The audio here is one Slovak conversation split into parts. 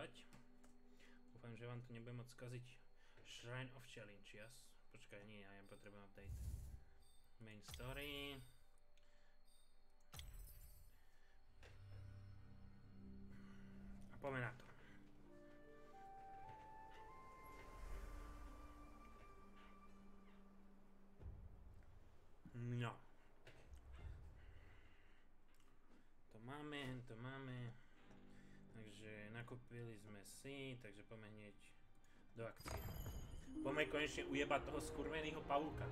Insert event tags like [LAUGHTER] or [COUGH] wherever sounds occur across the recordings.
updateovať. Dúfam, že vám to nebude môcť skaziť Shrine of Challenge, yes? Počkaj, nie, ja potrebujem update. Main story. A poďme na to. No. To máme, to máme. Nakúpili sme si, takže poďme hneď do akcie. Poďme konečne ujebať toho skurveného pavúka.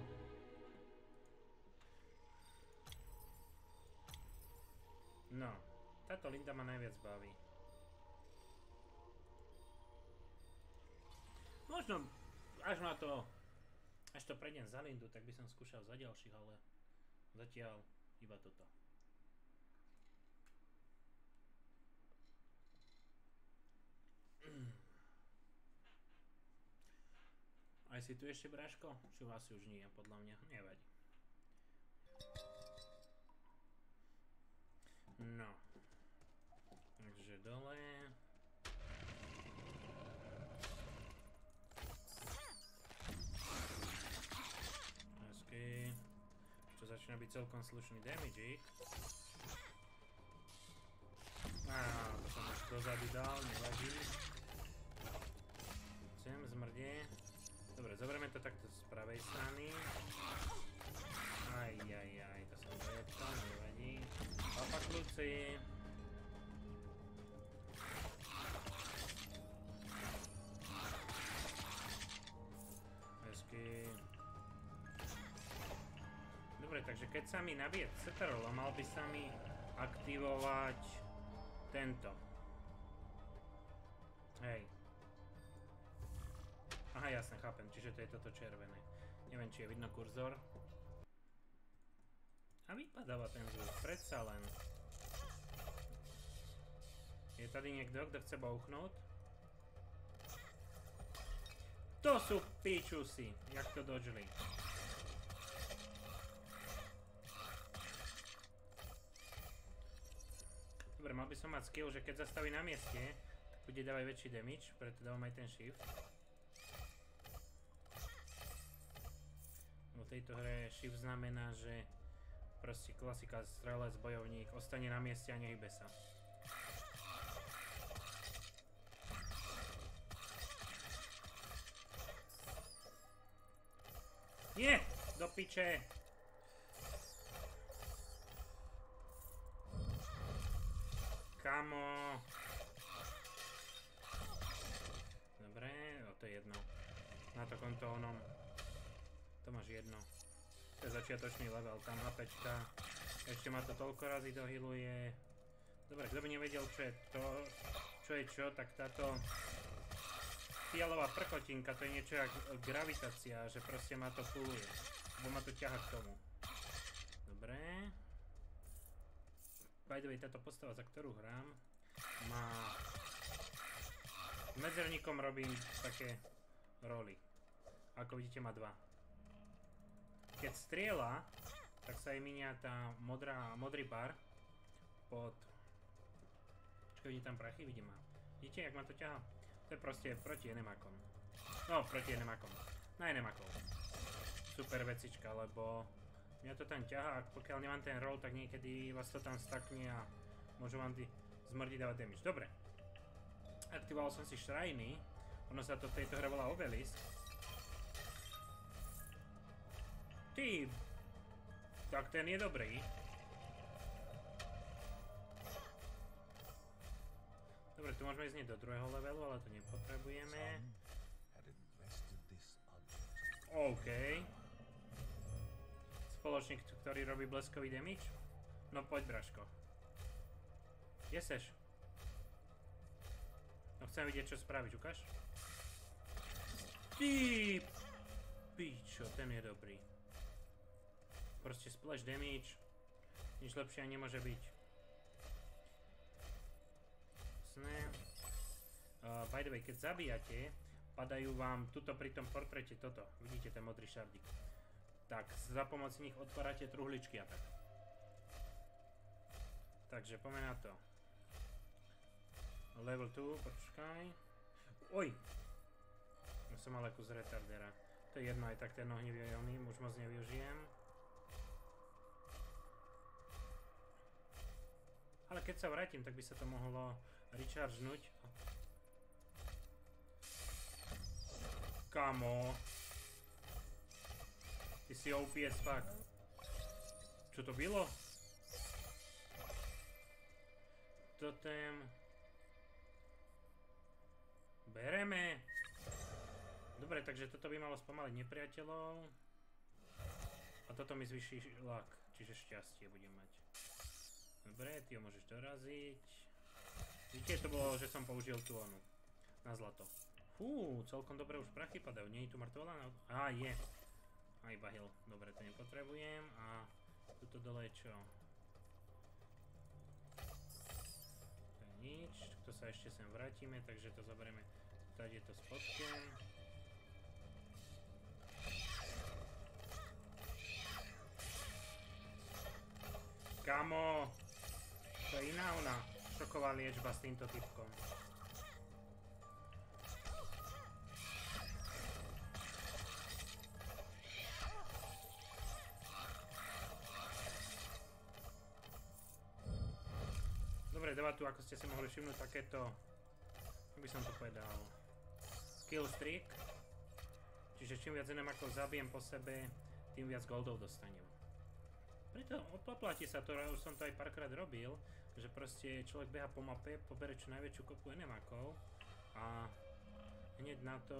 No, táto Linda ma najviac baví. Možno, až na to, až to prejdem za Lindu, tak by som skúšal za ďalších, ale zatiaľ iba toto. Aj si tu ešte Braško? Či asi už nie, podľa mňa. Nevadí. No. Takže dole. Hezky. Čo začína byť celkom slušný damage. Á, to som už dozadu dal, nevadí. Chcem zmrdie. Dobre, zoberieme to takto z pravej strany. Aj, aj, aj, to som dojebtal, nevadí. Papa kľúci. Hezky. Dobre, takže keď sa mi nabije Cetarolo, mal by sa mi aktivovať tento. Hej. Aha, jasne, chápem, čiže to je toto červené. Neviem, či je vidno kurzor. A vypadáva ten zvuk, predsa len. Je tady niekto, kto chce bouchnúť? To sú pičusy, jak to dodžili. Dobre, mal by som mať skill, že keď zastaví na mieste, tak bude dávať väčší damage, preto dávam aj ten shift. Tejto hre shift znamená, že proste klasika strelec, bojovník, ostane na mieste a nehybe sa. Nie! Do piče! Kamo! Dobre, o to je jedno. Na to konto onom. To máš jedno. To je začiatočný level, tam HPčka. Ešte ma to toľko razy dohiluje. Dobre, kto by nevedel, čo je to, čo je čo, tak táto fialová prkotinka, to je niečo jak gravitácia, že proste ma to puluje. Lebo ma to ťaha k tomu. Dobre. By the way, táto postava, za ktorú hrám, má... Medzerníkom robím také roly. Ako vidíte, má dva. Keď strieľa, tak sa jej minia tá modrá, modrý bar pod... Čakaj, vidí tam prachy? Vidím ma. Vidíte, jak ma to ťaha? To je proste proti enemakom. No, proti enemakom. Na enemakov. Super vecička, lebo mňa to tam ťaha a pokiaľ nemám ten roll, tak niekedy vás to tam stakne a môžu vám zmrdiť dávať damage. Dobre. Aktivoval som si šrajny. Ono sa to v tejto hre volá Obelisk. Ty! Tak ten je dobrý. Dobre, tu môžeme ísť do druhého levelu, ale to nepotrebujeme. OK. Spoločník, ktorý robí bleskový damage? No poď, Braško. Kde seš? No chcem vidieť, čo spravíš, ukáž? Ty! Pičo, ten je dobrý. Proste splash damage. Nič lepšie nemôže byť. Jasné. Uh, by the way, keď zabíjate, padajú vám tuto pri tom portrete toto. Vidíte ten modrý šardik. Tak, za pomoci nich otvárate truhličky a tak. Takže poďme na to. Level 2, počkaj. Oj! Ja som mal kus retardera. To je jedno, aj tak ten ohnivý oný už moc nevyužijem. Ale keď sa vrátim, tak by sa to mohlo rechargenúť. Kamo. Ty si OPS fakt. Čo to bylo? Totem. Bereme. Dobre, takže toto by malo spomaliť nepriateľov. A toto mi zvyší lak, čiže šťastie budem mať. Dobre, ty ho môžeš doraziť. Vidíte, to bolo, že som použil tú onu. Na zlato. Fú, celkom dobre už prachy padajú. Nie je tu mŕtvola? Á, je. Aj bahil. Dobre, to nepotrebujem. A tuto dole je čo? To je nič. To sa ešte sem vrátime, takže to zoberieme. Tady to spodkem. Kamo! To je iná ona. Šoková liečba s týmto typkom. Dobre, debatu, ako ste si mohli všimnúť, takéto, ako by som to povedal, kill streak. Čiže čím viac enemakov zabijem po sebe, tým viac goldov dostanem. Preto oplatí sa to, už som to aj párkrát robil, že proste človek beha po mape, pobere čo najväčšiu kopu enemakov a hneď na to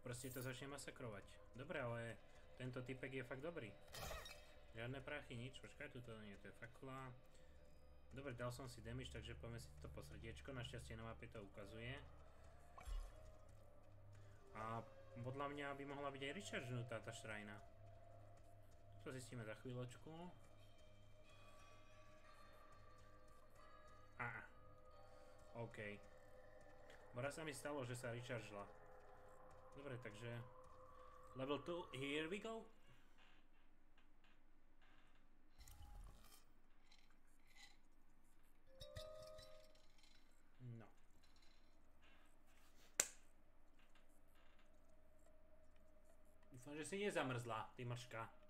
proste to začne masakrovať. Dobre, ale tento typek je fakt dobrý. Žiadne prachy, nič, počkaj, tuto nie, to je fakula. Dobre, dal som si damage, takže poďme si to po srdiečko, našťastie na mape to ukazuje. A podľa mňa by mohla byť aj rechargenutá tá šrajna. To zistíme za chvíľočku. Á. OK. Bo sa mi stalo, že sa rechargela. Dobre, takže... Level 2, here we go. No. Dúfam, že si nezamrzla, ty mrška.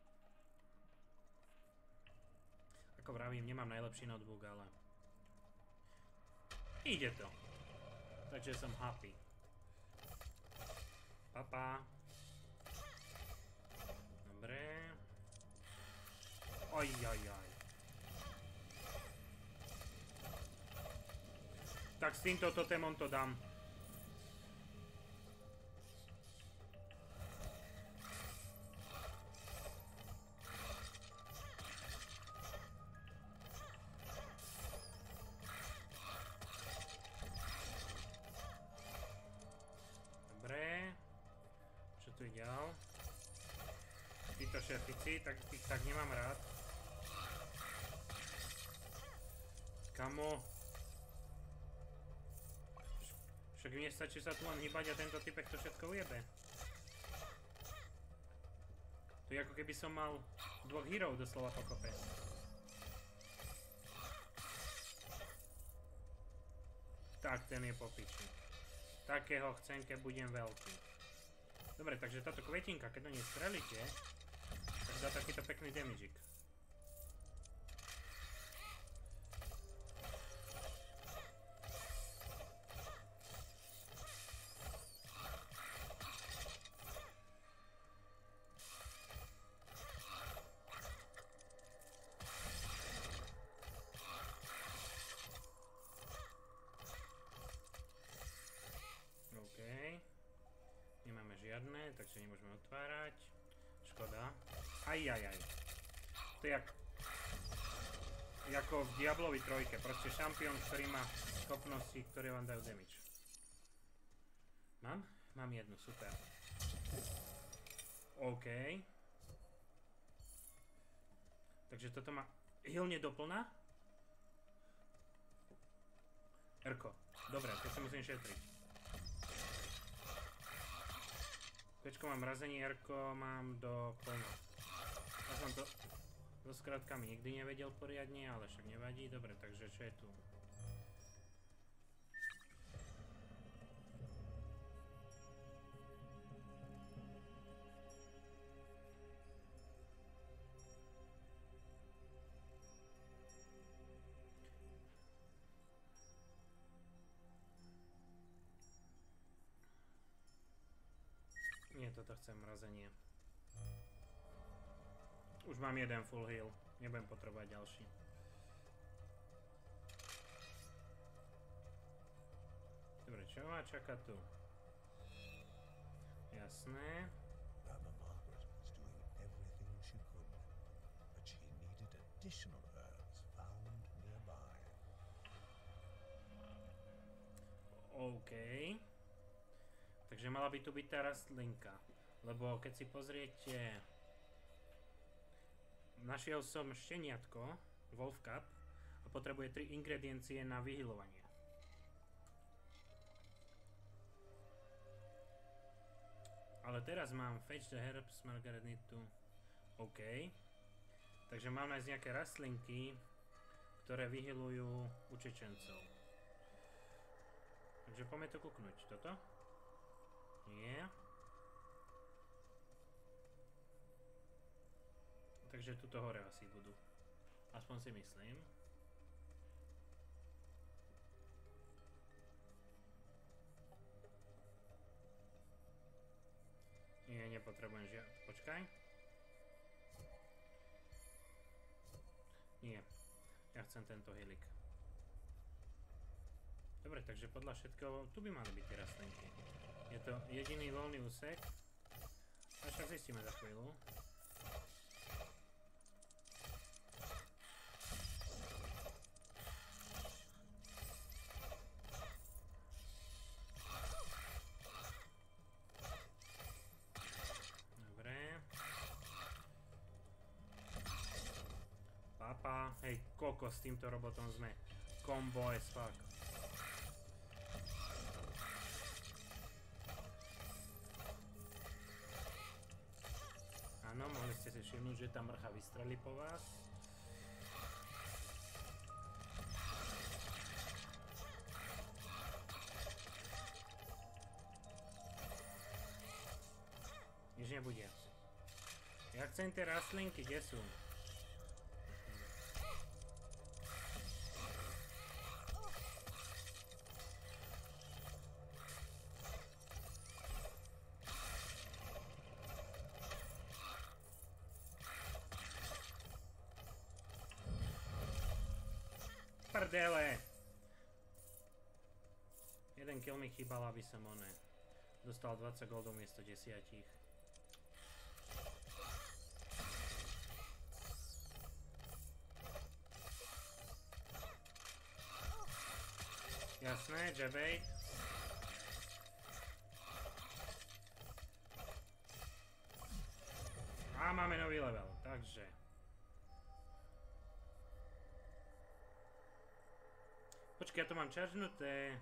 Ako vravím, nemám najlepší notebook, ale... Ide to. Takže som happy. Papa. Dobre. Oj, oj, oj. Tak s týmto totemom to dám. Stačí sa tu len hýbať a tento typek to ujebe. To je ako keby som mal dvoch hírov doslova pokope. Tak, ten je popičný. Takého chcem, keď budem veľký. Dobre, takže táto kvetinka, keď do nej strelíte, dá takýto pekný damagik. Žiadne, takže nemôžeme otvárať. Škoda. Aj, aj, aj. To je jak... Jako v Diablovi trojke. Proste šampión, ktorý má schopnosti, ktoré vám dajú damage. Mám? Mám jednu, super. OK. Takže toto má hilne doplná. Erko. Dobre, to sa musím šetriť. Pečko mám mrazenie, Erko mám do plno. Ja som to so skratkami nikdy nevedel poriadne, ale však nevadí. Dobre, takže čo je tu? Toto chce mrazenie. Už mám jeden full heal. Nebudem potrebovať ďalší. Dobre, čo ma čaká tu? Jasné. Mama Margaret was doing everything she could, but she needed additional herbs found nearby. OK. Takže mala by tu byť tá rastlinka. Lebo keď si pozriete... Našiel som šteniatko, Wolf Cup, a potrebuje 3 ingrediencie na vyhylovanie. Ale teraz mám Fetch the Herbs, Margaretitu. OK. Takže mám nájsť nejaké rastlinky, ktoré vyhylujú učečencov. Takže poďme to kúknuť. Toto? Nie. Takže tuto hore asi budú. Aspoň si myslím. Nie, nepotrebujem žiad... Počkaj. Nie. Ja chcem tento helik. Dobre, takže podľa všetkého, tu by mali byť tie rastlinky. Je to jediný voľný úsek. A však zistíme za chvíľu. S týmto robotom sme combo as fuck. Áno, mohli ste si všimnúť, že tá mrcha vystrelí po vás. Nič nebude. Ja chcem tie rastlinky, kde sú? Prdele! Jeden kill mi chýbal, aby som oné. Dostal 20 goldov miesto 10. Jasné, jabate. A ja to mám čaržnuté.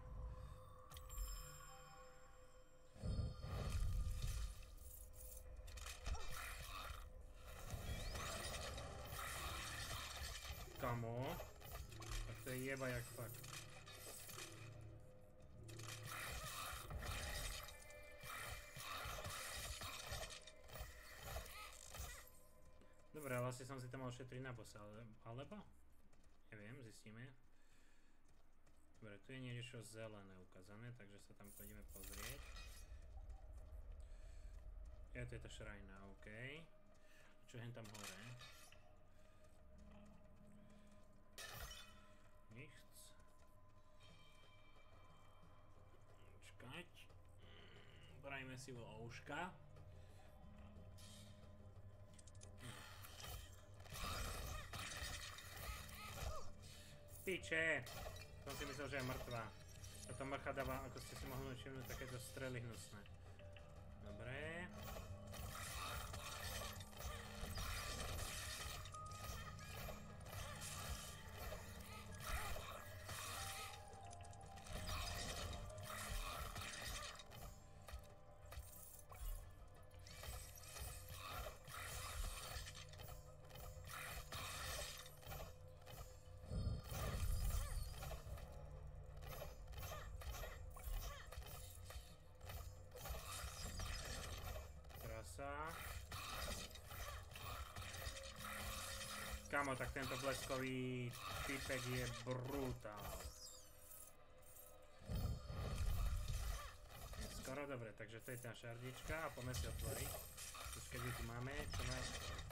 Kamo. Tak to je jeba jak fakt. Dobre, asi som si to mal šetriť na bossa, ale, alebo? Neviem, zistíme. Dobre, tu je niečo zelené ukázané, takže sa tam pôjdeme pozrieť. Je to je tá šrajna, OK. A čo hen tam hore? Nichts. Čakať. Brajme si vo ouška. Piče! Som si myslel, že je mŕtva. Táto mrcha dáva, ako ste si mohli všimnúť, takéto strely hnusné. Dobre. Kamo, tak tento bleskový typek je brutál. Skoro dobre, takže to je tá šardička a poďme si otvoriť. Už keď tu máme, čo ma,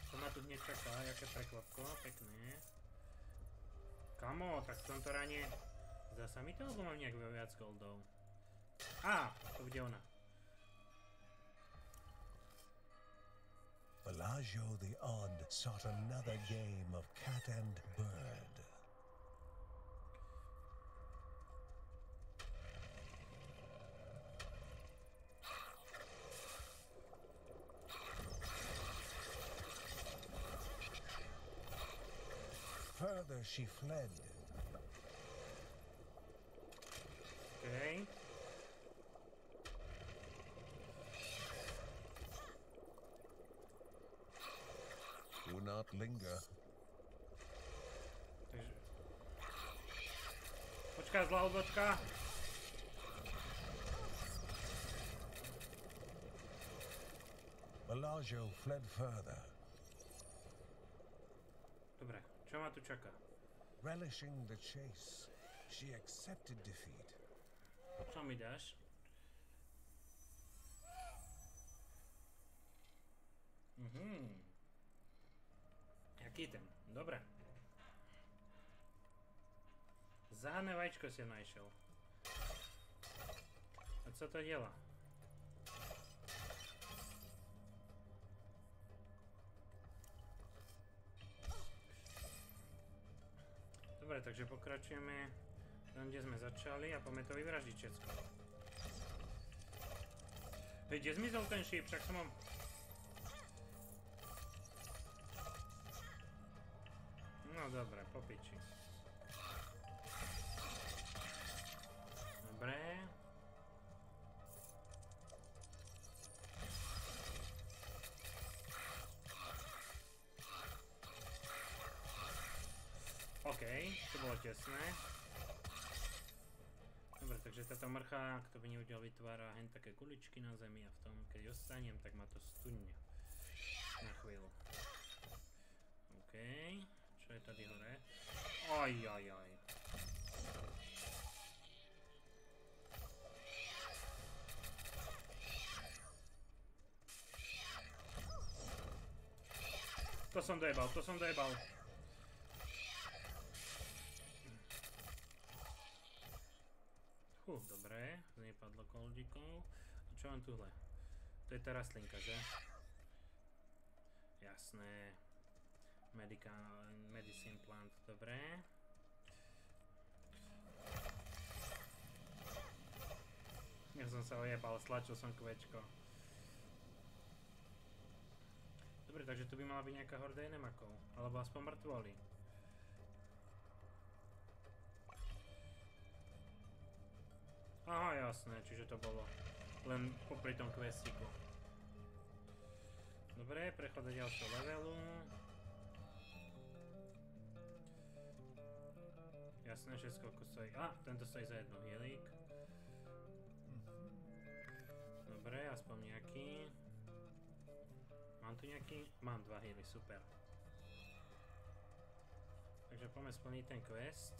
čo ma tu hneď čaká, jaké prekvapko, pekné. Kamo, tak v tomto rane... Zdá mi to, alebo mám nejak viac goldov? Á, to bude ona. Bellagio the Odd sought another game of cat and bird. Further she fled, Okej. do not linger. Takže... Počká, zlá odbočka. Bellagio fled further, Dobre, čo ma tu čaká? relishing the chase. She accepted defeat. Čo mi dáš? Ten? Dobre. Záhadné vajíčko si našiel. A co to dělá? Dobre, takže pokračujeme tam, kde sme začali a poďme to vyvraždiť všetko. Hej, kde zmizol ten šíp? Však som ho... dobre, po. Dobre. OK, to bolo tesné. Dobre, takže táto mrcha, kto by nevidel, vytvára hen také kuličky na zemi a v tom, keď ostanem, tak ma to studne. Na chvíľu. OK, tady hore? Oj, oj, oj. To som dojebal, to som dojebal. Fú, dobre, nepadlo koldíkov. A čo mám tuhle? To je tá rastlinka, že? Jasné. Medical, medicine plant, dobre. Ja som sa ojebal, stlačil som kvečko. Dobre, takže tu by mala byť nejaká horda enemakov. Alebo aspoň mŕtvoli. Aha, jasné, čiže to bolo len popri tom questiku. Dobre, prechod do ďalšieho levelu. Jasné, že koľko stojí. A, tento stojí za jednu healík. Dobre, aspoň nejaký. Mám tu nejaký? Mám dva healy, super. Takže poďme splniť ten quest.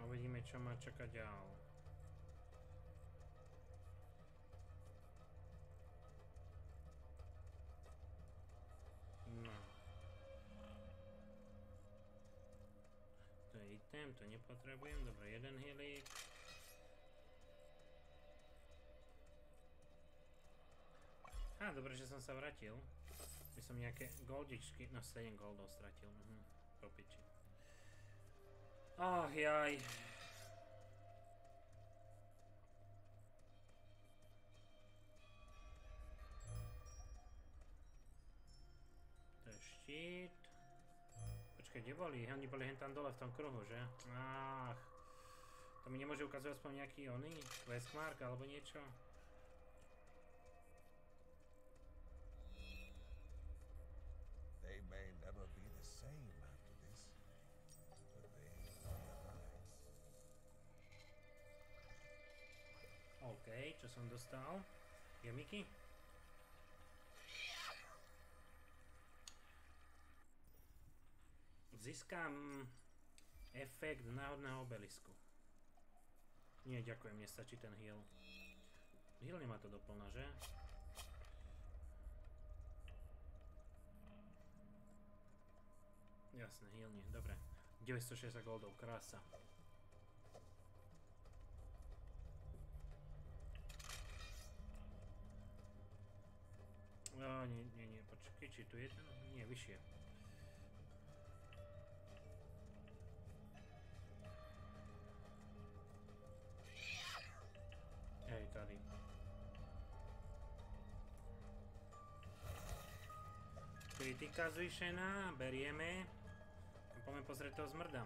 A uvidíme, čo ma čaká ďal. To je item, to nepotrebujem. Dobre, jeden healík. Á, dobre, že som sa vrátil. By som nejaké goldičky, no 7 goldov stratil. Mhm, po piči. Ach jaj. To je štít. Počkaj, kde boli? Oni boli hen tam dole v tom kruhu, že? Ach. To mi nemôže ukazovať aspoň nejaký oný? Questmark alebo niečo? They may never be the same after this, but they. OK, čo som dostal? Jemiky? Získam efekt náhodného obelisku. Nie, ďakujem, nestačí ten heal. Heal nemá to doplná, že? Jasné, heal nie, dobre. 960 goldov, krása. No, nie, nie, nie, počkaj, či tu je ten? Nie, vyššie. Kritika zvýšená, berieme. Poďme pozrieť toho zmrda.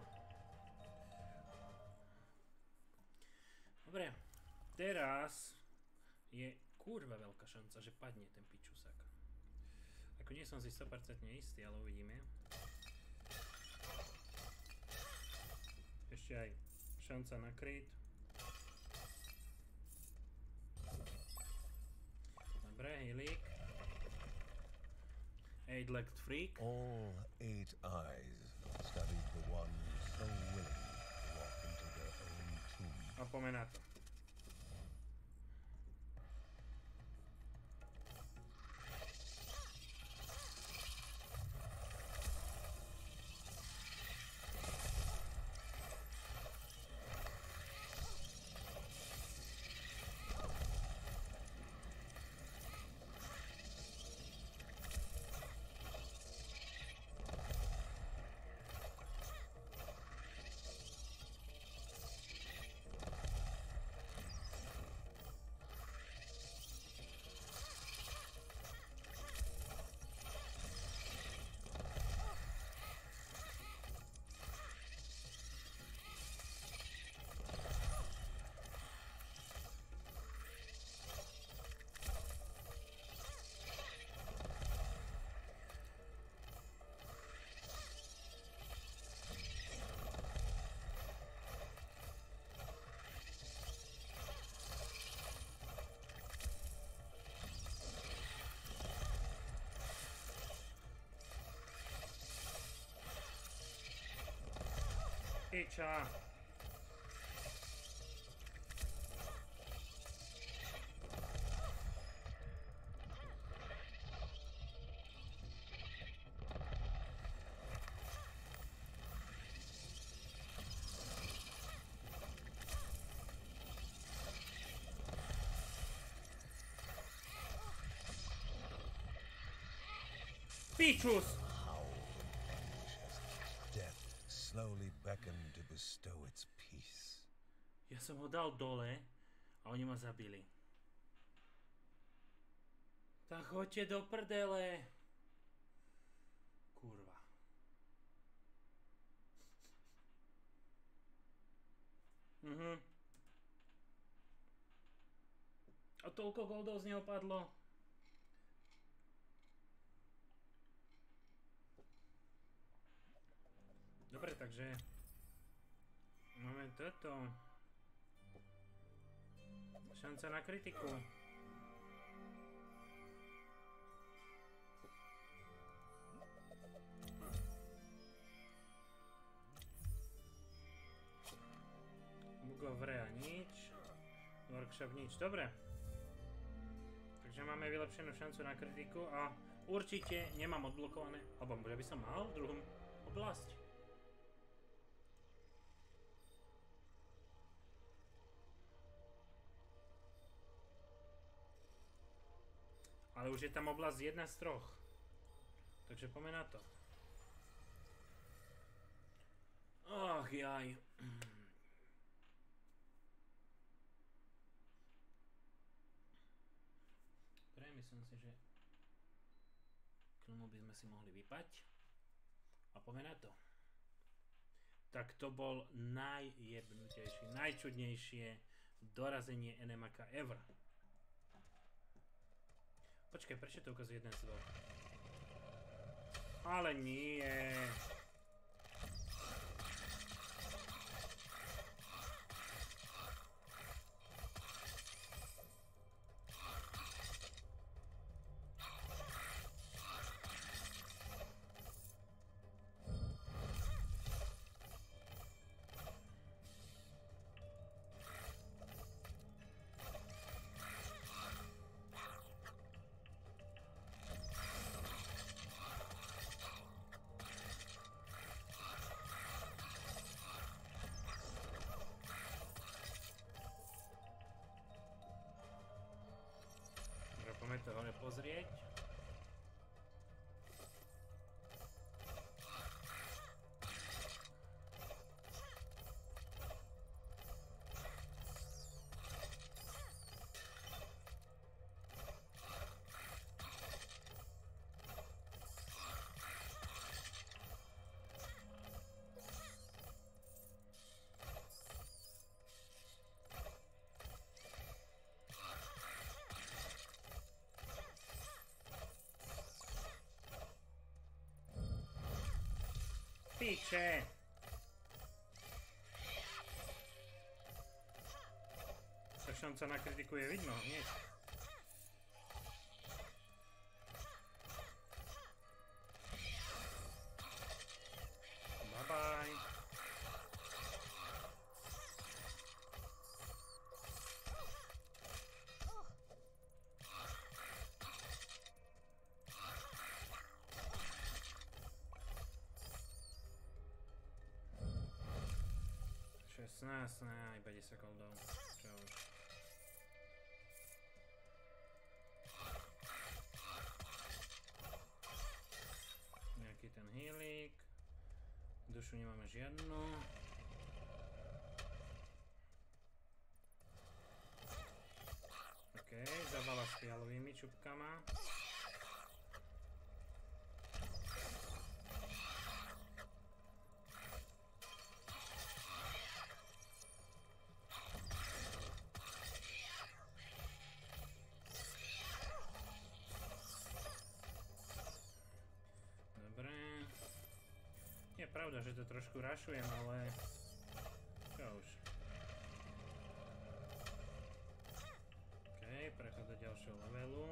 Dobre, teraz je kurva veľká šanca, že padne ten pičusak. Ako nie som si 100% istý, ale uvidíme. Ešte aj šanca na crit. Dobre, healík. Eight-legged freak. All eight eyes studied the one so willing to walk into their own tomb. A poďme na to. Piča. Pičus! Howl anguish as death slowly beckoned to. Ja som ho dal dole a oni ma zabili. Tak choďte do prdele. Kurva. Mhm. A toľko goldov z neho padlo? Dobre, takže toto. Šanca na kritiku. Book of Rea nič. Workshop nič. Dobre. Takže máme vylepšenú šancu na kritiku a určite nemám odblokované, alebo že by som mal v druhom oblasť. Ale už je tam oblasť jedna z troch. Takže poďme na to. Ach jaj. Dobre, myslím si, že klnu by sme si mohli vypať. A poďme na to. Tak to bol najjebnutejší, najčudnejšie dorazenie NMAK ever. Počkaj, prečo to ukazuje jeden z dvoch? Ale nie. to hlavne pozrieť. Piče! Sa šanca na kritiku je vidno hneď. Iba 10 sekundov. Čo už. Nejaký ten healík. Dušu nemáme žiadnu. OK, zabala s fialovými čupkama. Pravda, že to trošku rašujem, ale... Čo už. OK, prechod do ďalšieho levelu.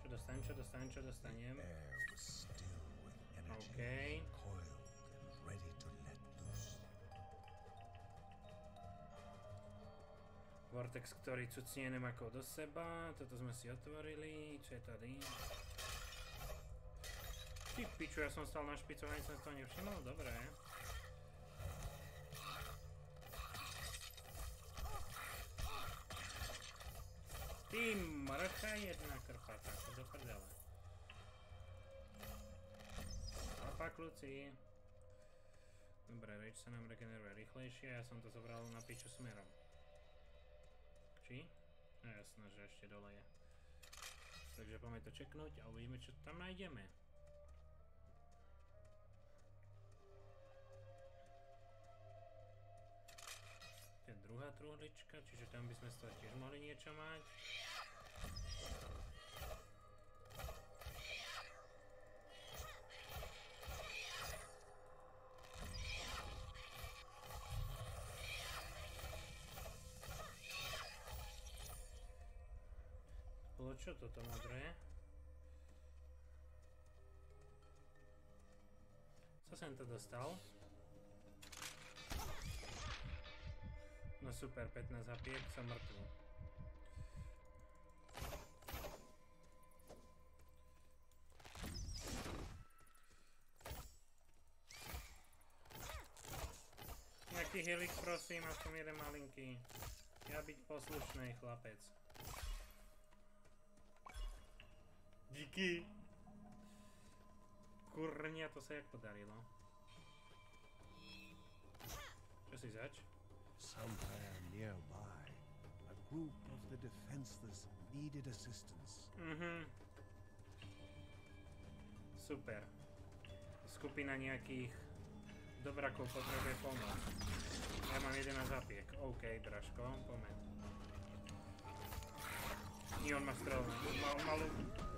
Čo dostanem, čo dostanem, čo dostanem? Loose. Vortex, ktorý cucnie nemakov do seba. Toto sme si otvorili. Čo je tady? Ty piču, ja som stal na špicu, ani som to nevšimol. Dobre. Ty mrcha jedna krpata, to do prdele. Papa kľúci. Dobre, reč sa nám regeneruje rýchlejšie, ja som to zobral na piču smerom. Či? No jasné, že ešte dole je. Takže poďme to čeknúť a uvidíme, čo tam nájdeme. Druhá truhlička, čiže tam by sme z toho tiež mohli niečo mať. Bolo čo toto modré? Co som to dostal? No super, 15 hapiek, som mŕtvý. Nejaký helik prosím, aspoň jeden malinký. Ja byť poslušný chlapec. Díky. Kurňa, to sa jak podarilo. Čo si zač? Somewhere nearby, a group of the defenseless needed assistance. Mhm. Super. Skupina nejakých dobrakov potrebuje pomoc. Ja mám 11 zapiek. OK, Dražko, poďme. Nie, on má strelnú. On má on.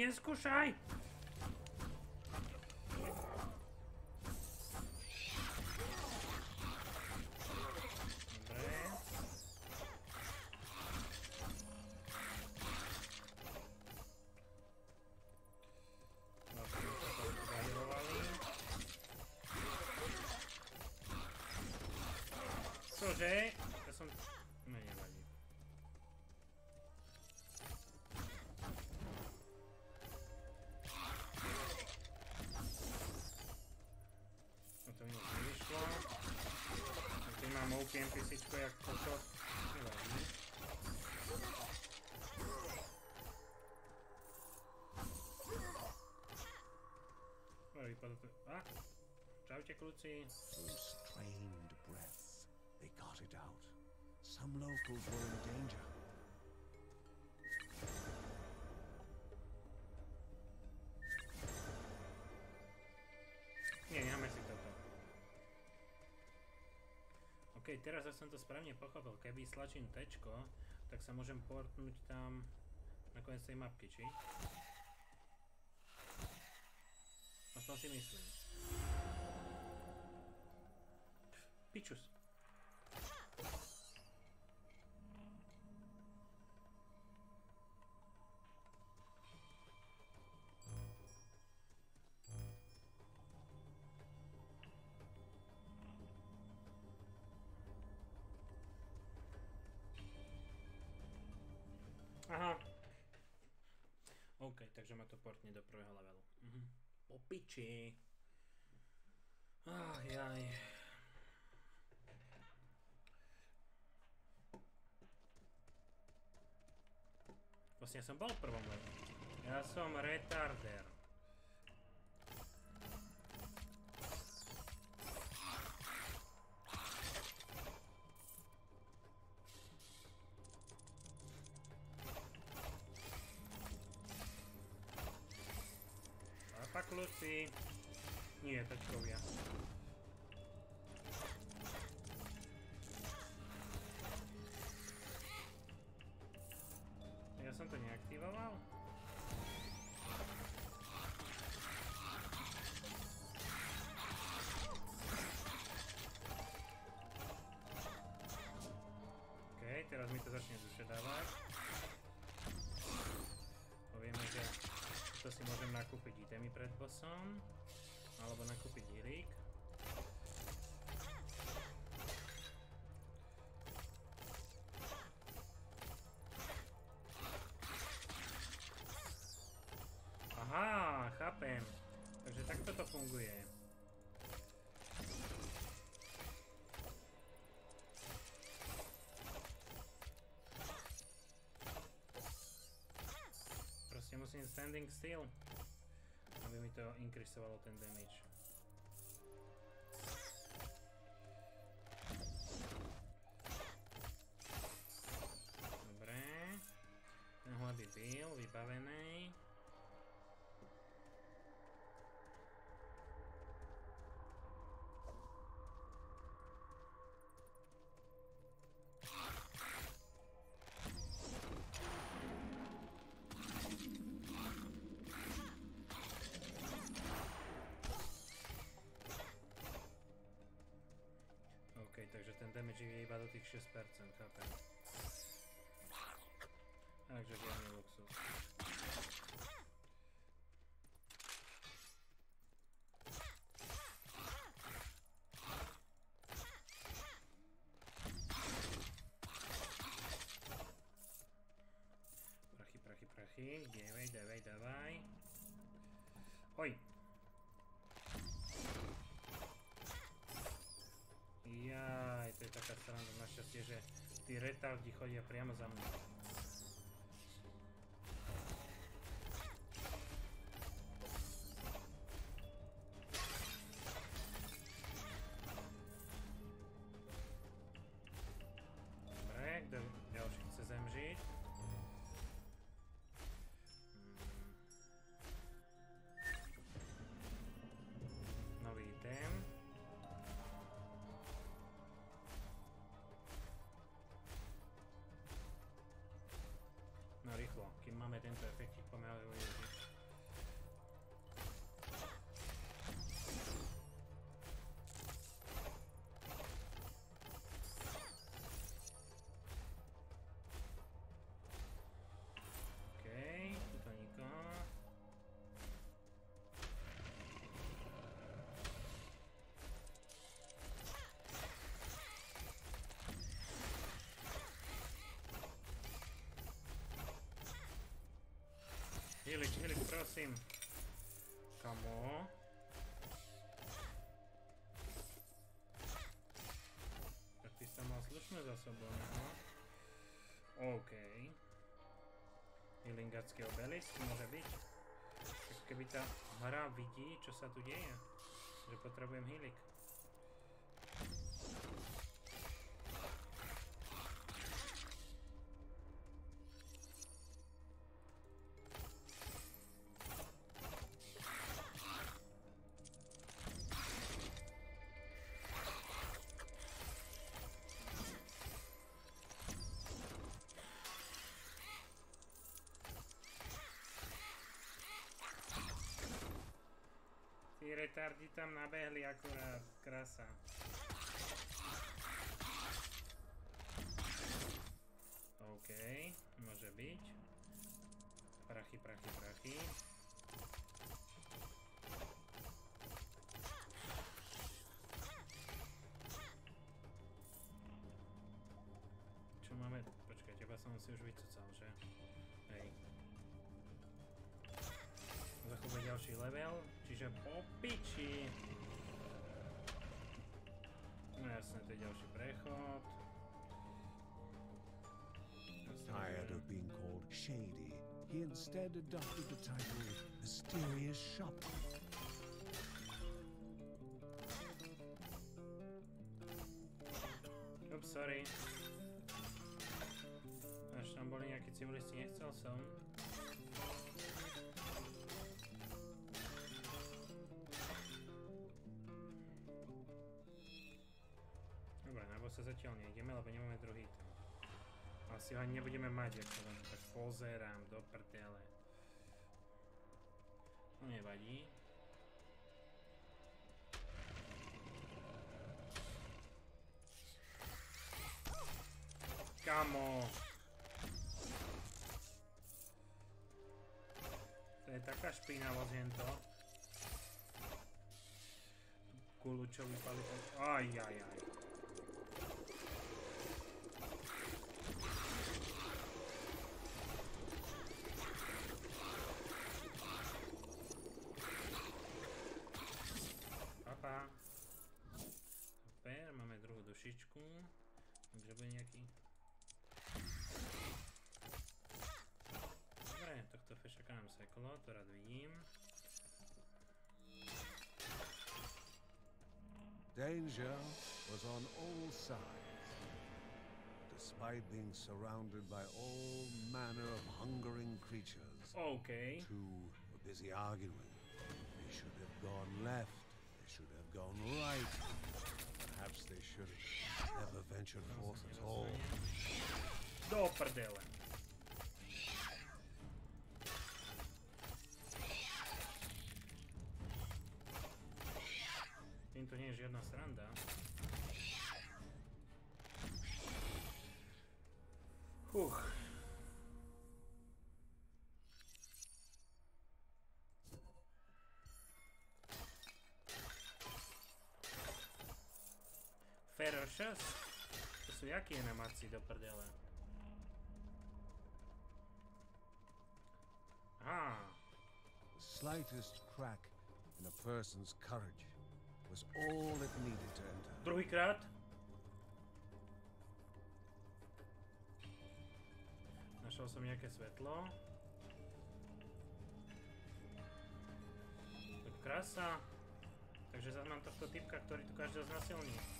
Ingen skor seg! NPC Through strained they got it out. Some locals were in danger. Teraz ak som to správne pochopil, keby stlačím T, tak sa môžem portnúť tam na koniec tej mapky, či? Aspoň si myslím. Pičus. Takže ma to portne do prvého levelu. Mhm. Po piči. Ach, jaj. Vlastne ja som bol v prvom levelu. Ja som retarder. Papa kľúci. Nie, tačkovia. Ja som to neaktivoval? OK, teraz mi to začne duše môžem nakúpiť itemy pred bossom. Alebo nakúpiť healík. Aha, chápem. Takže takto to funguje. Proste musím standing still, to inkrisovalo ten damage. Dobre. Ten by byl vybavený. Damage je iba do tých 6%, chápem. Takže žiadny luxus. Prachy, prachy, prachy. Dávej, dávej, dávaj. Sranda našťastie, že tí retardi chodia priamo za mnou. Hilič, Hilič, prosím. Kamo. Tak ty sa mal slušne za sebou, no. OK. Hilingacký obelisk môže byť. Tak keby tá hra vidí, čo sa tu deje, že potrebujem hilik. Tí retardi tam nabehli akurát, krása. OK, môže byť. Prachy, prachy, prachy. Čo máme? Počkaj, teba som si už vycucal, že? Hej. Zachovať ďalší level, čiže po piči. No jasne, to je ďalší prechod. Tired of being called shady, he instead adopted the title Mysterious Shopkeeper. Ups, sorry. Až tam boli nejakí civilisti, nechcel som. Zatiaľ nejdeme, lebo nemáme druhý tam. Asi ho nebudeme mať, ak sa len tak pozerám do prdele. No nevadí. Kamo. To je taká špinavosť hento. Kulu, čo vypali. Aj, aj, Bude nejaký... Dobre, tohto fešaka nám seklo, to vidím. Danger was on all sides. Despite being surrounded by all manner of hungering creatures, OK. two were busy arguing. They should have gone left, they should have gone right. Perhaps they should never ventured forth at all. Do prdele. Týmto nie je žiadna sranda. Hero 6? To sú jaké animácie do prdele? Ah. The slightest crack in a person's courage was all it needed to enter. Druhýkrát? Našiel som nejaké svetlo. Tak krasa. Takže mám tohto typka, ktorý tu každého znasilní.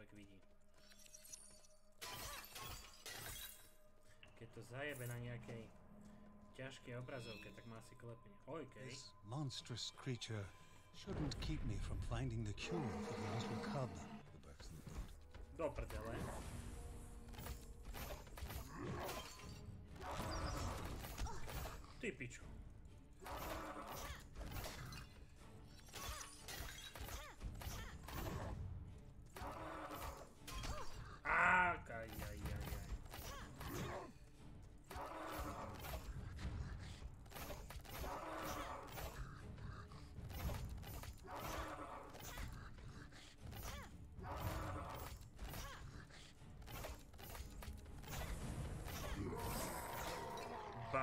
človek vidí. Keď to zajebe na nejakej ťažkej obrazovke, tak má asi klepne. OK. This monstrous creature shouldn't keep me from finding the cure for the little cub. Do prdele. Ty pičo.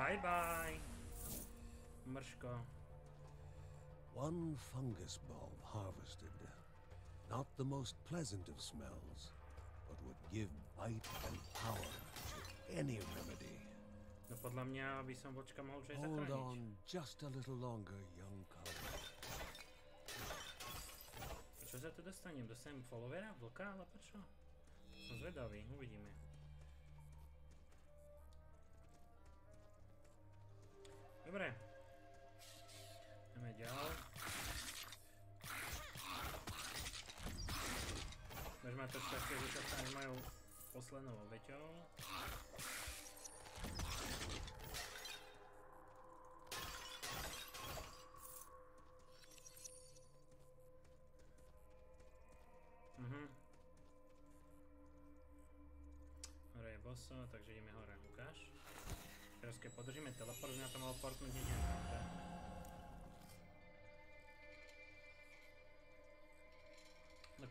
Bye bye. Mrško. One fungus bulb harvested. Not the most pleasant of smells, but would give bite and power to any remedy. No podľa mňa by som vočka mohol čo aj Hold zachrániť. on just a little longer, young cub. Čo za to dostanem? Dostanem followera? Vlka? Ale prečo? Som zvedavý, uvidíme. Dobre. Ideme ďalej. Ma to šťastie, že sa stane mojou poslednou obeťou. Mhm. Hore je bosso, takže ideme hore, ukáž. Teraz keď podržíme teleport, by na to malo portnúť niekde na to. No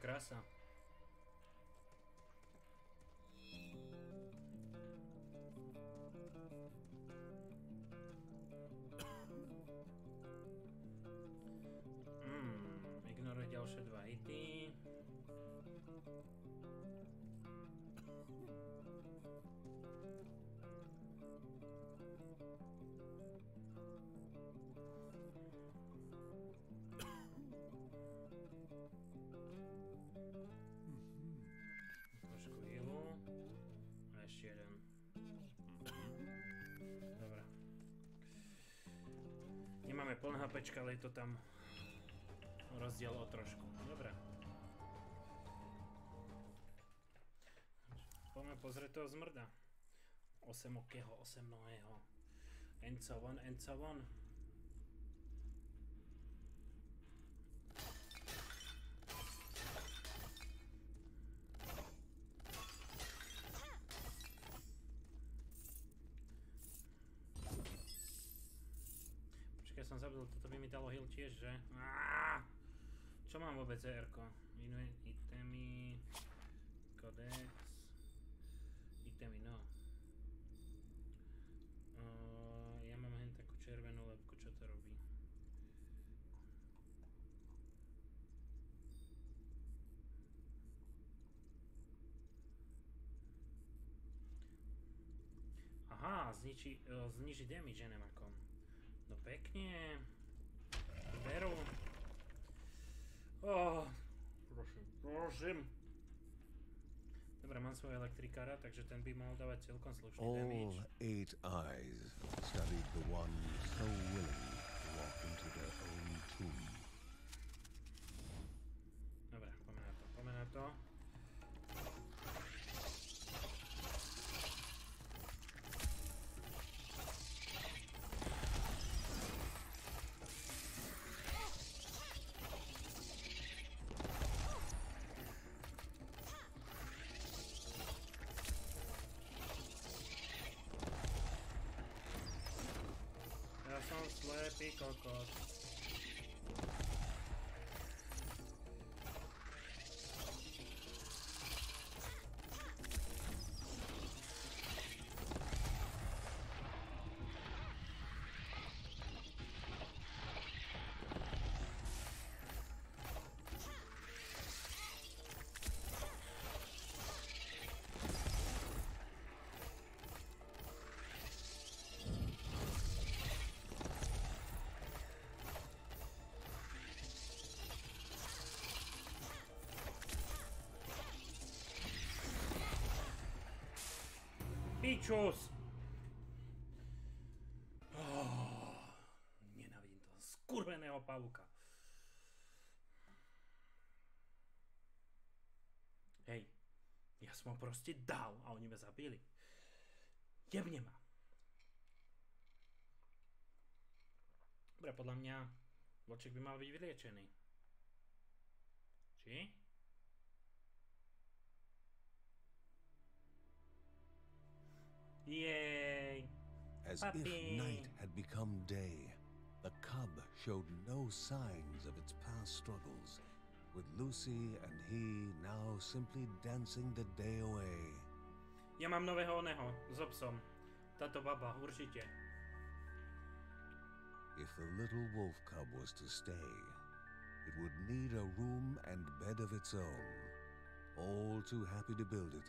Plné HPčka, ale je to tam rozdiel o trošku. Dobre. Poďme pozrieť toho zmrda. Osemokého, osemnohého. And so on, and so on. Som zabudol, toto by mi dalo heal tiež, že? Aaaa! Čo mám vôbec? Iné itemy, kodex, itemy, no. Ja mám hen takú červenú lepku, čo to robí? Aha, zničí, uh, zniží damage. No pekne. Beru. Oh, prosím, prosím. Dobre, mám svojho elektrikára, takže ten by mal dávať celkom slušný All damage. eight eyes studied the one so willing to walk into their own tomb. Dobre, poďme na to, poďme na to. Cocota. Pičus! Oh, nenávidím toho skurveného pavuka. Hej, Ja som ho proste dal a oni ma zabili. Jebne ma. Dobre, podľa mňa Vlček by mal byť vyliečený. As Puppy. if night had become day, the cub showed no signs of its past struggles, with Lucy and he now simply dancing the day away. Ja mám nového oného s obsom. Táto baba, určite. If the little wolf cub was to stay, it would need a room and bed of its own. All too happy to build it,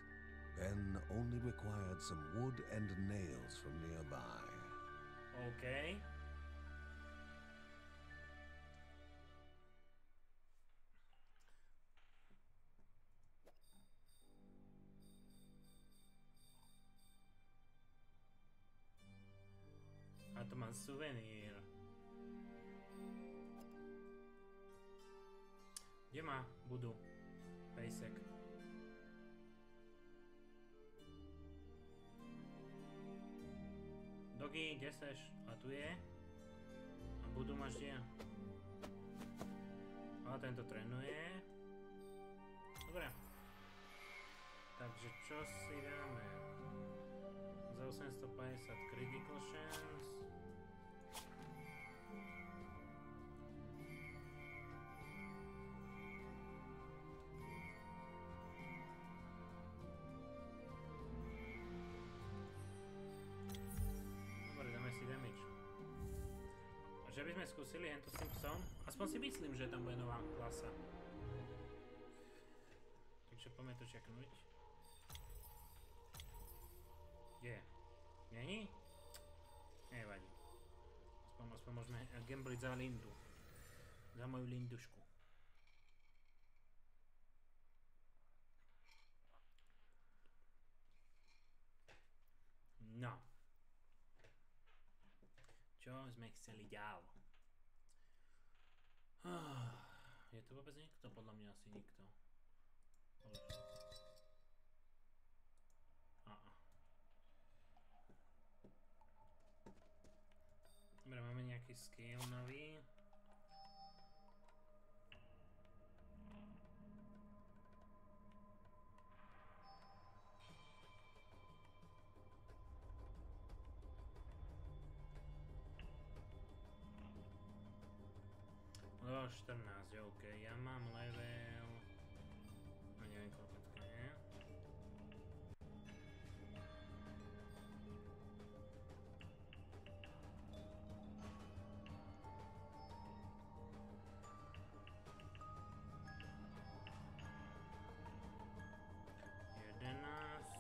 Ben only required some wood and nails from nearby. OK. A to mám suvenír. Kde Dogi, kde seš? A tu je? A budú máš kde? A tento trénuje. Dobre. Takže čo si dáme? Za 850 critical chance. Skúsili hento s tým psom? Aspoň si myslím, že tam bude nová klasa. Takže poďme to čeknúť. Kde je? Není? Nevadí. Aspoň, aspoň môžeme gambliť za Lindu. Za moju Lindušku. No. Čo sme chceli ďal? [SIGHS] Je tu vôbec niekto? Podľa mňa asi nikto. Ale... Dobre, máme nejaký skill nový. Level 14, OK, ja mám level... No neviem koľko to je. Jedenáct.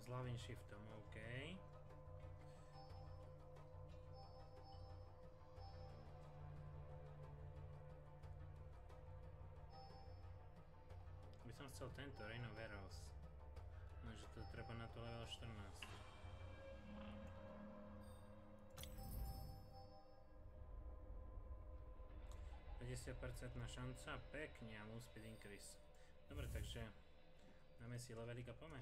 S ľavým shiftom, som chcel tento Reign of Arrows. Lenže to treba na to level 14. na šanca, pekne a move speed increase. Dobre, takže dáme si levelik a poďme.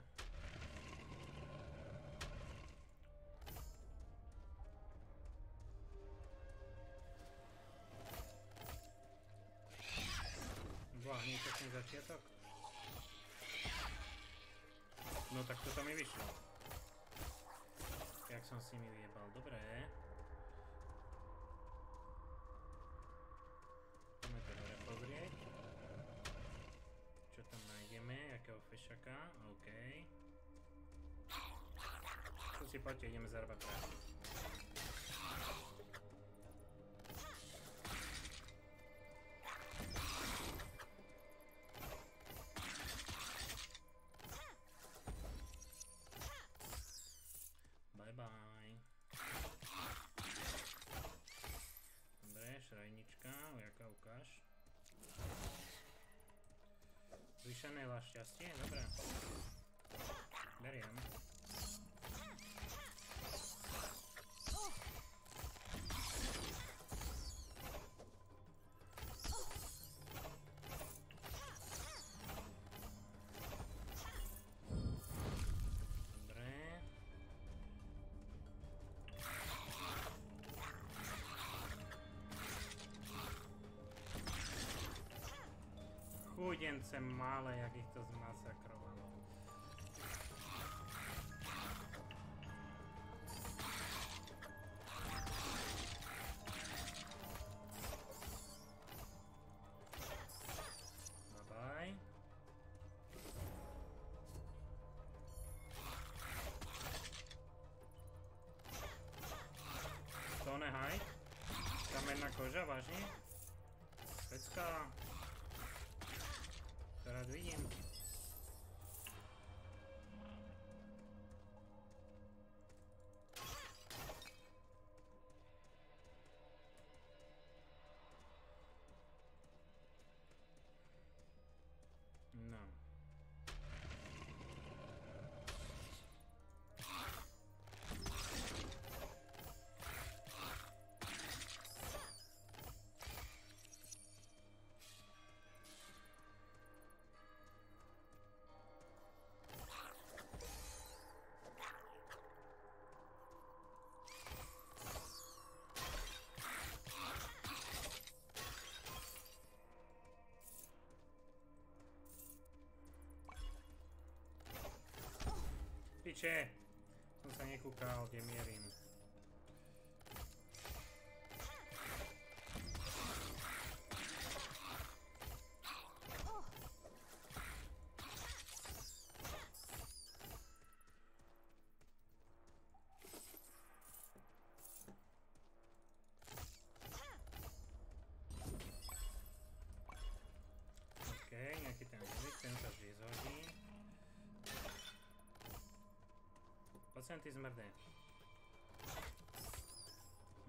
Si mi vyjebal, dobre. Poďme to hore pozrieť. Čo tam nájdeme, akého fešaka, OK. Tu si poďte, ideme zarábať prácu. Zvyšené vás šťastie, dobre. Beriem. Mladience malé, jak ich to zmasakrovalo. Koža, vážne? Pecka. To Piče! Som sa nekúkal, kde mierim. Zmrde.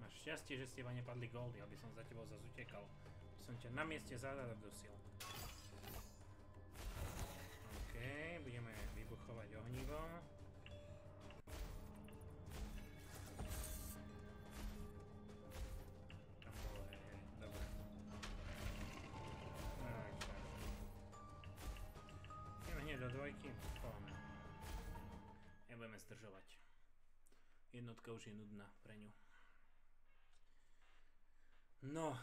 Máš šťastie, že ste iba nepadli goldy, aby som za tebou zase utekal. Som ťa na mieste zadusil. OK, budeme vybuchovať ohnivo. Hneď do dvojky. Poďme. Nebudeme zdržovať. Jednotka už je nudná pre ňu. No.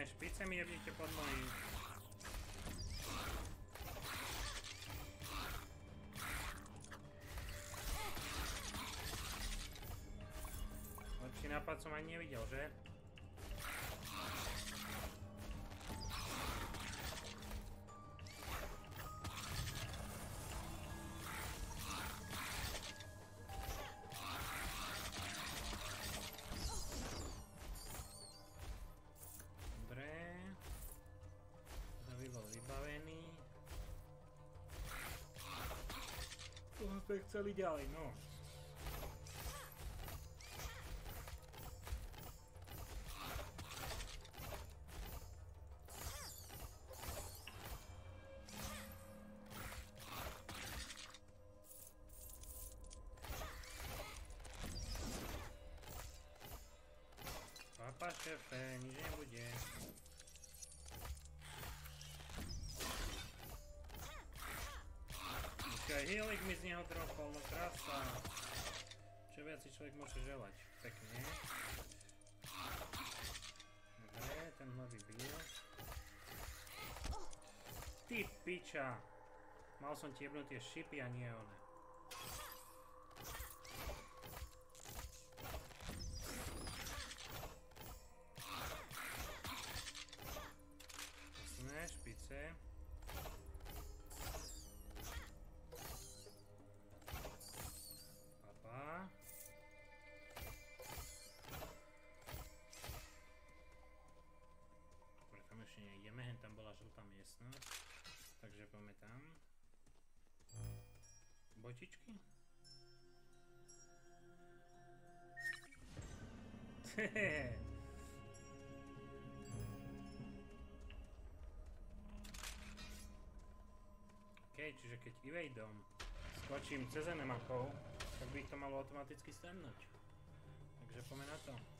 Jasné, špice mi jebnite pod nohy. Lepší nápad som ani nevidel, že? Sme chceli ďalej, no. Papa šefe, nič nebude. Healing mi z neho dropol, no krása. Čo viac si človek môže želať? Pekne. Dobre, ten hlavy bil. Ty piča! Mal som ti jebnúť tie šipy a nie one. Botičky? Hehehe. [LAUGHS] OK, čiže keď evadom skočím cez enemakov, tak by to malo automaticky stanúť. Takže poďme na to.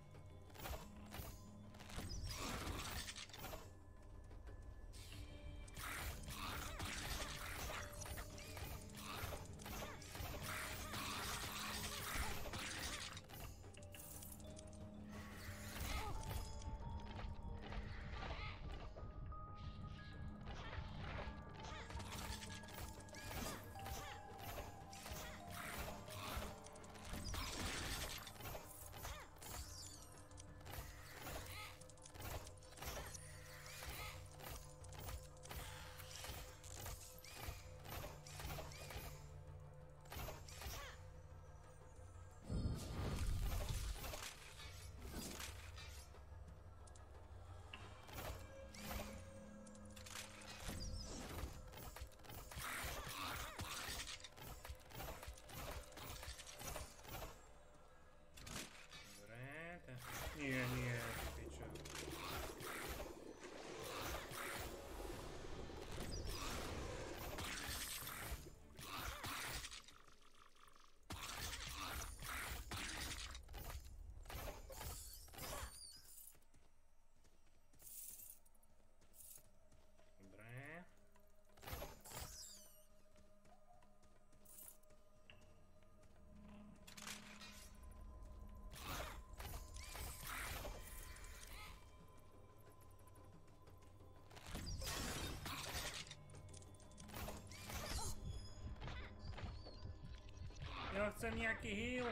Ja chcem nejaký heal.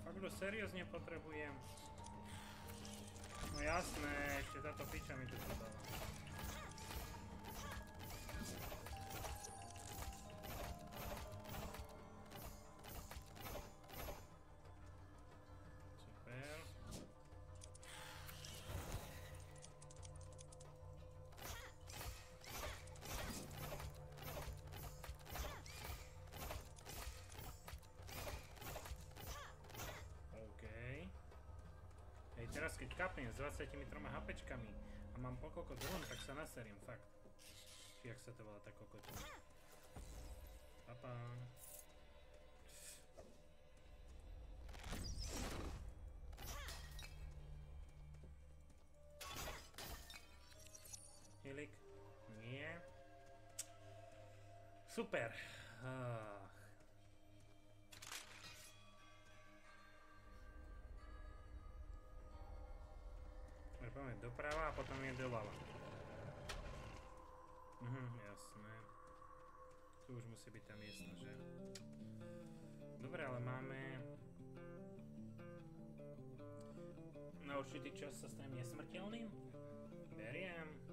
Fakt seriózne potrebujem. No jasné, ešte táto piča mi tu dodala. Teraz keď kapnem s 23 HPčkami a mám pokoko dron, tak sa naseriem, fakt. Či jak sa to volá tá kokotina. Papa. Helik? Nie. Super. Ah. Dobre, poďme doprava a potom je doľava. Mhm, jasné. Tu už musí byť tá miestna, že? Dobre, ale máme... Na určitý čas sa stanem nesmrteľným? Beriem.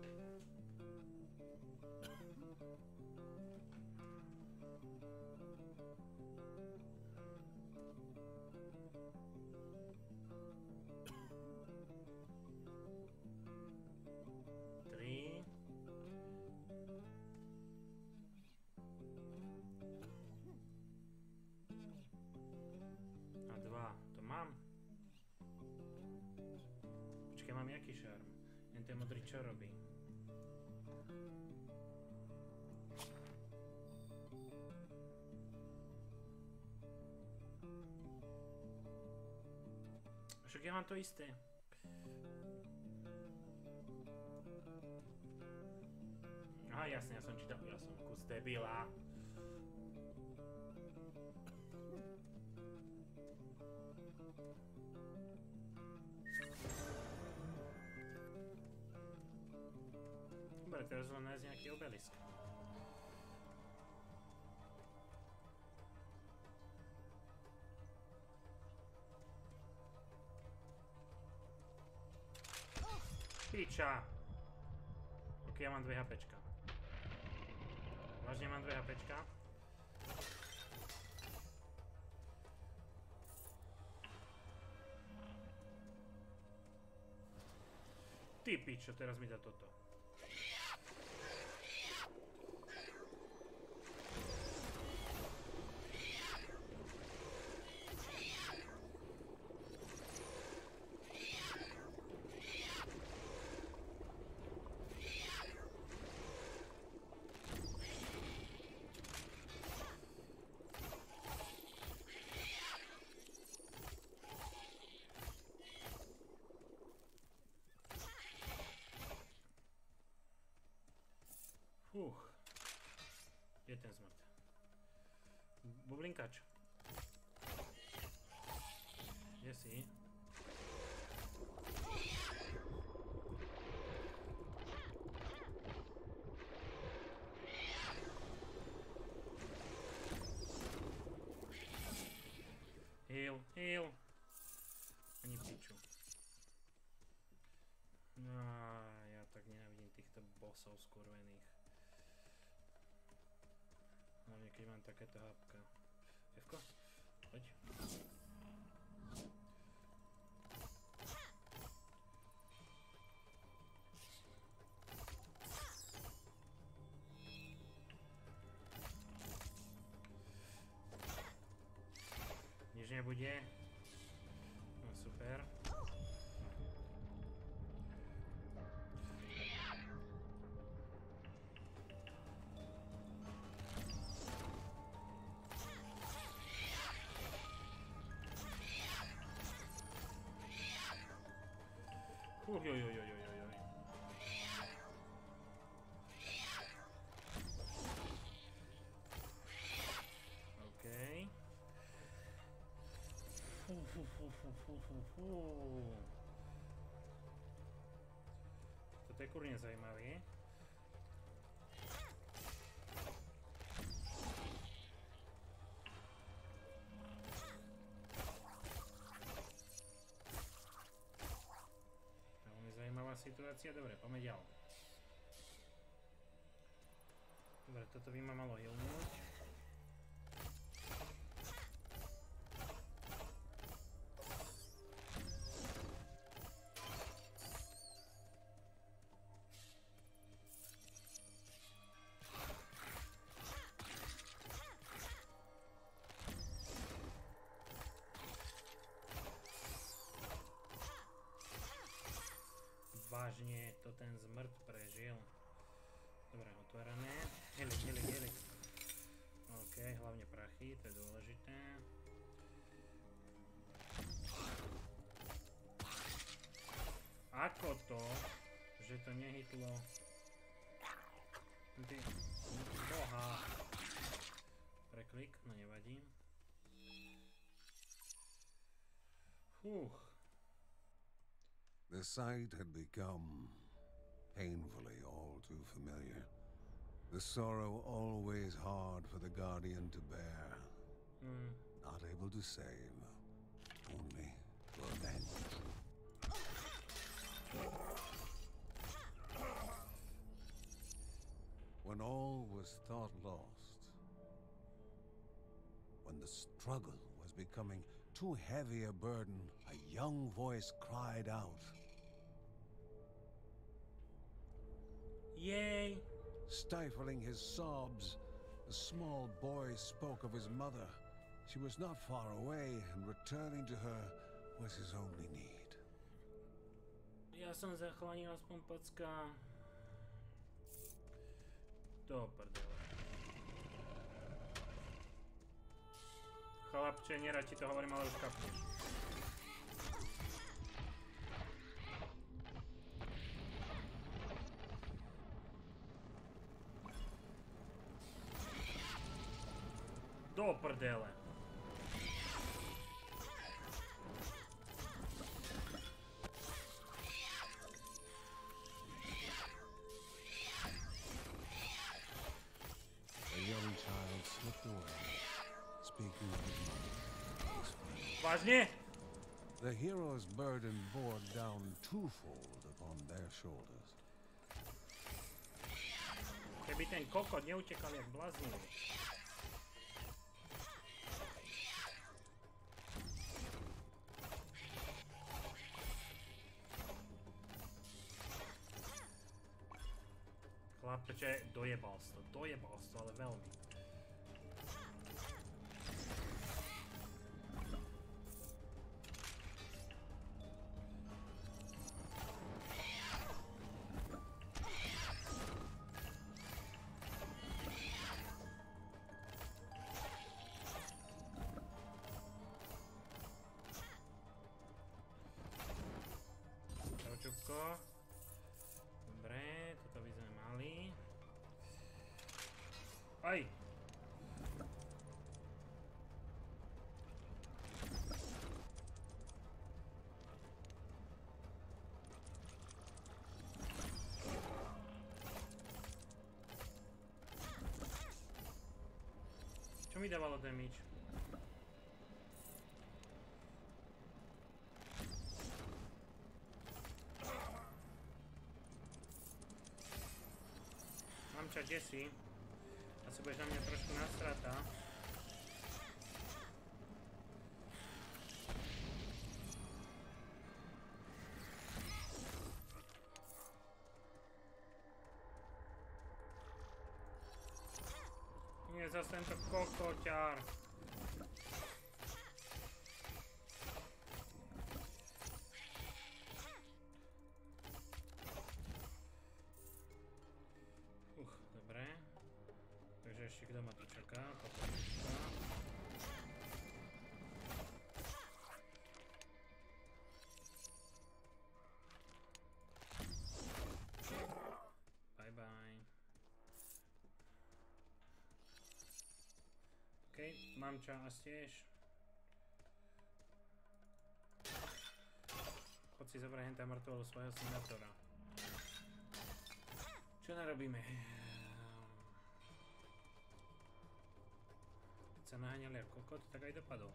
Ten modrý čo robí? Však ja mám to isté. Aha, jasne, ja som čítal, ja som kus debila. Dobre, teraz len nájsť nejaký obelisk. Piča! Ok, ja mám dve HPčka. Vážne mám dve HPčka. Ty pičo, teraz mi dá toto. Je ten smrt? Bublinkač. Kde si? Heal, heal. Ani piču. No, ja tak nenávidím týchto bossov skurvených. Hlavne keď mám takéto hápka. Fko? Poď. Uj, uj, uj, uj, uj, uj. Okej. Fu, fu, fu, fu, fu, fu, fu. Toto je kurne zajímavé. Situácia. Dobre, poďme ďalej. Dobre, toto by ma malo hilnúť. Vážne to ten zmrt prežil. Dobre, otvárané. Helik, helik, helik. OK, hlavne prachy, to je dôležité. Ako to, že to nehytlo? Ty, boha. Preklik, no nevadí. Fúch. The sight had become painfully all too familiar. The sorrow always hard for the Guardian to bear. Hmm. Not able to save, only to avenge. When all was thought lost, when the struggle was becoming too heavy a burden, young voice cried out. Yay! Stifling his sobs, the small boy spoke of his mother. She was not far away, and returning to her was his only need. Ja som zachránil aspoň packa. Do prdele. Chlapče, nerad ti to hovorím, ale už kapneš. His friend. Vážne? The hero's burden bore down twofold upon their shoulders. Keby ten kokot neutekal jak bláznivý. Chlapče, dojebal si to, dojebal si to, ale veľmi. Mi dávalo damage? Mamča, kde si? Asi budeš na mňa trošku nastrata. Zase tento kokoťar. Uch, dobre. Takže ešte kto ma tu čaká? Poprečka. Mám čas tiež. Chod si zobrať henta mŕtvolu svojho senátora. Čo narobíme? Keď sa naháňali ako kokot, tak aj dopadol.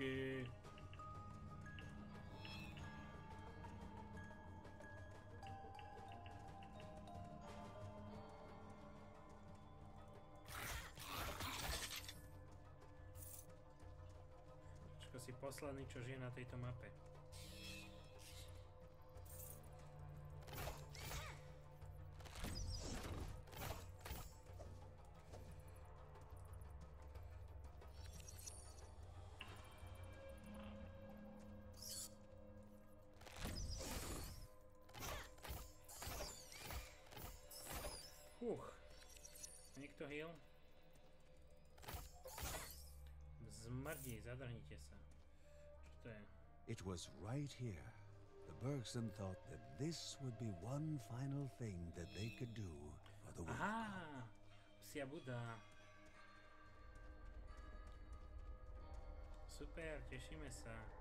Hezky. Počko si posledný, čo žije na tejto mape. It was right here. The Bergson thought that this would be one final thing that they could do for the world. Buda. Super, tešíme sa. Hmm.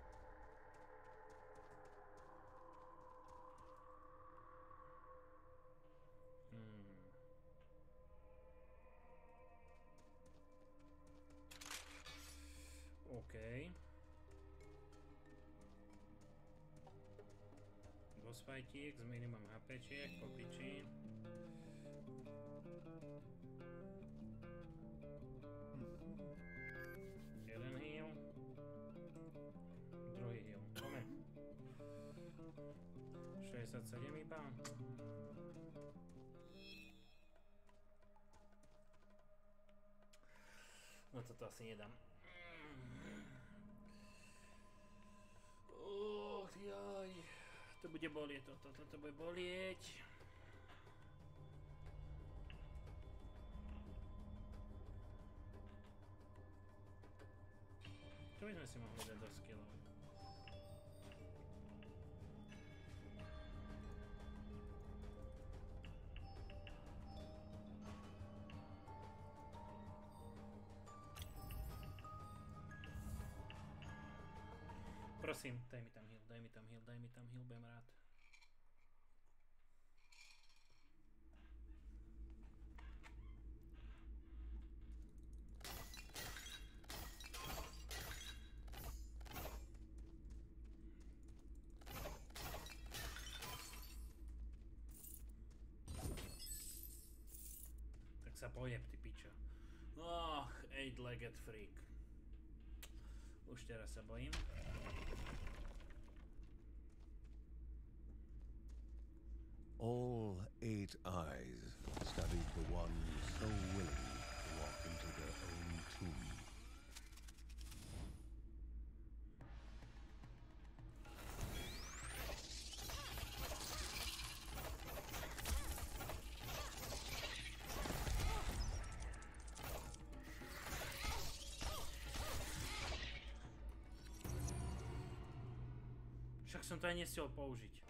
Fightík s minimum HPčiek, popiči. Jeden heal. Druhý heal. Pome. 67 iba. No toto asi nedám. Och, jaj. To bude bolieť, toto, toto bude bolieť. Čo by sme si mohli dať do skillov? Prosím, daj mi tam heal, daj mi tam heal, daj mi tam heal, budem rád. Tak sa pojeb, ty pičo. Och, eight-legged freak. Už teraz sa bojím. All eight eyes studied the one so willing to walk into their own tomb. Však som to aj nestiel použiť.